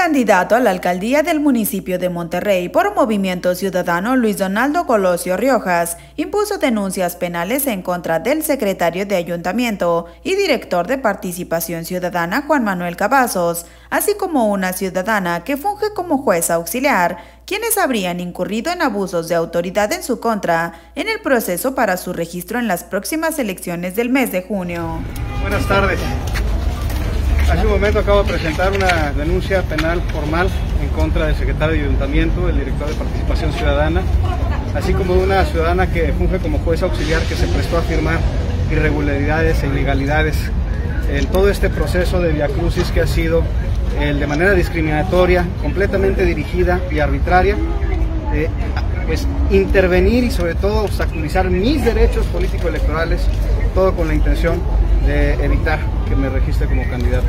candidato a la alcaldía del municipio de Monterrey por Movimiento Ciudadano Luis Donaldo Colosio Riojas impuso denuncias penales en contra del secretario de Ayuntamiento y director de Participación Ciudadana Juan Manuel Cavazos, así como una ciudadana que funge como jueza auxiliar, quienes habrían incurrido en abusos de autoridad en su contra en el proceso para su registro en las próximas elecciones del mes de junio. Buenas tardes. Momento acabo de presentar una denuncia penal formal en contra del secretario de Ayuntamiento, el director de Participación Ciudadana, así como de una ciudadana que funge como juez auxiliar que se prestó a firmar irregularidades e ilegalidades en todo este proceso de viacrucis que ha sido el de manera discriminatoria, completamente dirigida y arbitraria, eh, pues intervenir y sobre todo obstaculizar mis derechos político-electorales, todo con la intención de evitar que me registre como candidato.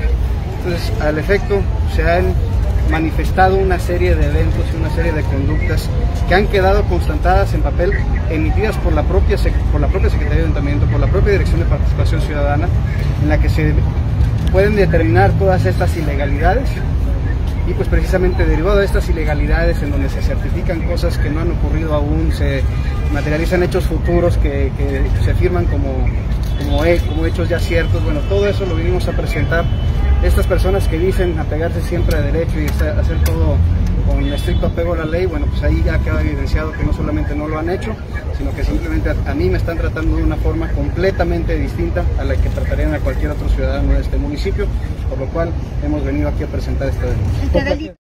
Entonces, al efecto, se han manifestado una serie de eventos y una serie de conductas que han quedado constatadas en papel, emitidas por la propia, por la propia Secretaría de Ayuntamiento, por la propia Dirección de Participación Ciudadana, en la que se pueden determinar todas estas ilegalidades y pues precisamente derivado de estas ilegalidades en donde se certifican cosas que no han ocurrido aún, se materializan hechos futuros que, se firman como como, hechos ya ciertos. Bueno, todo eso lo vinimos a presentar. Estas personas que dicen apegarse siempre a derecho y hacer todo con estricto apego a la ley, bueno, pues ahí ya queda evidenciado que no solamente no lo han hecho, sino que simplemente a, mí me están tratando de una forma completamente distinta a la que tratarían a cualquier otro ciudadano de este municipio, por lo cual hemos venido aquí a presentar esta denuncia.